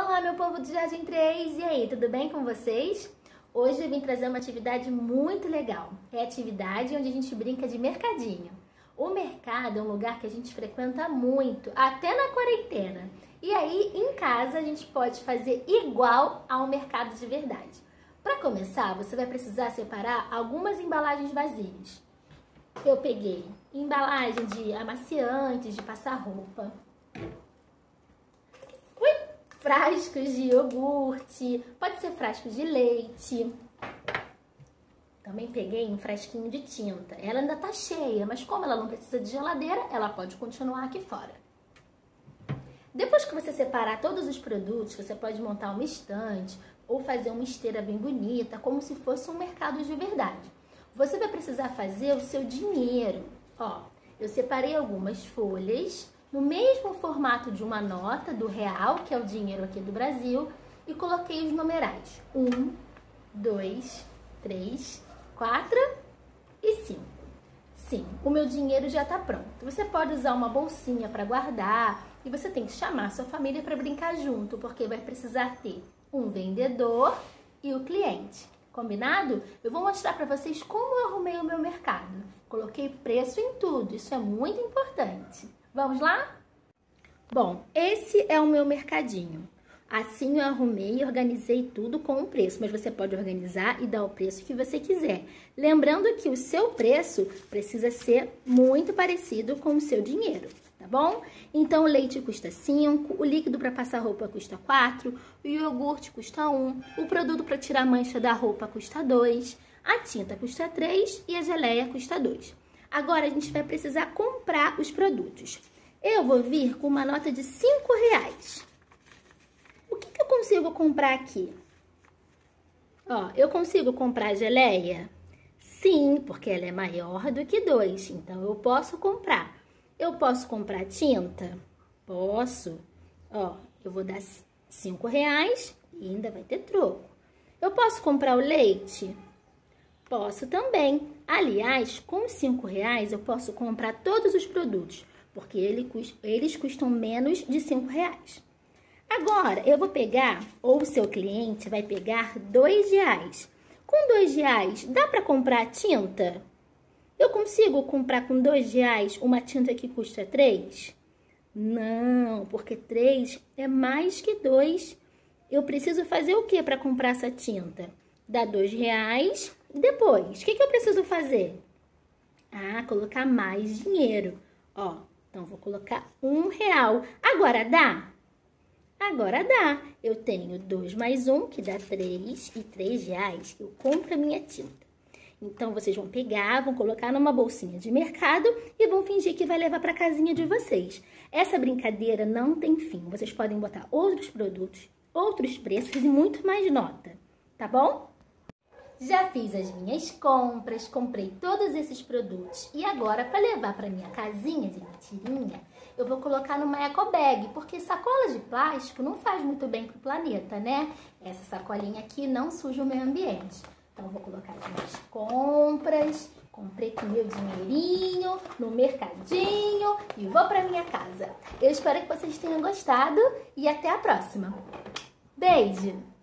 Olá, meu povo do Jardim 3, e aí, tudo bem com vocês? Hoje eu vim trazer uma atividade muito legal. É a atividade onde a gente brinca de mercadinho. O mercado é um lugar que a gente frequenta muito, até na quarentena. E aí, em casa, a gente pode fazer igual ao mercado de verdade. Para começar, você vai precisar separar algumas embalagens vazias. Eu peguei embalagem de amaciantes, de passar roupa, frascos de iogurte, pode ser frasco de leite. Também peguei um frasquinho de tinta. Ela ainda tá cheia, mas como ela não precisa de geladeira, ela pode continuar aqui fora. Depois que você separar todos os produtos, você pode montar uma estante ou fazer uma esteira bem bonita, como se fosse um mercado de verdade. Você vai precisar fazer o seu dinheiro. Ó, eu separei algumas folhas no mesmo formato de uma nota do real, que é o dinheiro aqui do Brasil, e coloquei os numerais. Um, dois, três, quatro e cinco. Sim, o meu dinheiro já está pronto. Você pode usar uma bolsinha para guardar e você tem que chamar sua família para brincar junto, porque vai precisar ter um vendedor e o cliente. Combinado? Eu vou mostrar para vocês como eu arrumei o meu mercado. Coloquei preço em tudo, isso é muito importante. Vamos lá? Bom, esse é o meu mercadinho. Assim eu arrumei e organizei tudo com o preço, mas você pode organizar e dar o preço que você quiser. Lembrando que o seu preço precisa ser muito parecido com o seu dinheiro, bom? Então o leite custa 5, o líquido para passar roupa custa 4, o iogurte custa 1, o produto para tirar mancha da roupa custa 2, a tinta custa 3 e a geleia custa 2. Agora a gente vai precisar comprar os produtos. Eu vou vir com uma nota de 5 reais. O que, que eu consigo comprar aqui? Ó, eu consigo comprar geleia? Sim, porque ela é maior do que 2, então eu posso comprar. Eu posso comprar tinta? Posso. Ó, eu vou dar 5 reais e ainda vai ter troco. Eu posso comprar o leite? Posso também. Aliás, com cinco reais eu posso comprar todos os produtos, porque eles custam menos de cinco reais. Agora, eu vou pegar, ou o seu cliente vai pegar dois reais. Com dois reais, dá para comprar tinta? Eu consigo comprar com dois reais uma tinta que custa três? Não, porque três é mais que dois. Eu preciso fazer o que para comprar essa tinta? Dá dois reais depois, o que, que eu preciso fazer? Ah, colocar mais dinheiro. Ó, então vou colocar um real. Agora dá? Agora dá. Eu tenho dois mais um, que dá três, e três reais eu compro a minha tinta. Então, vocês vão pegar, vão colocar numa bolsinha de mercado e vão fingir que vai levar para casinha de vocês. Essa brincadeira não tem fim. Vocês podem botar outros produtos, outros preços e muito mais nota, tá bom? Já fiz as minhas compras, comprei todos esses produtos e agora para levar para minha casinha de mentirinha, eu vou colocar numa eco bag, porque sacola de plástico não faz muito bem pro planeta, né? Essa sacolinha aqui não suja o meio ambiente. Então vou colocar as minhas compras, comprei com meu dinheirinho no mercadinho e vou para minha casa. Eu espero que vocês tenham gostado e até a próxima. Beijo!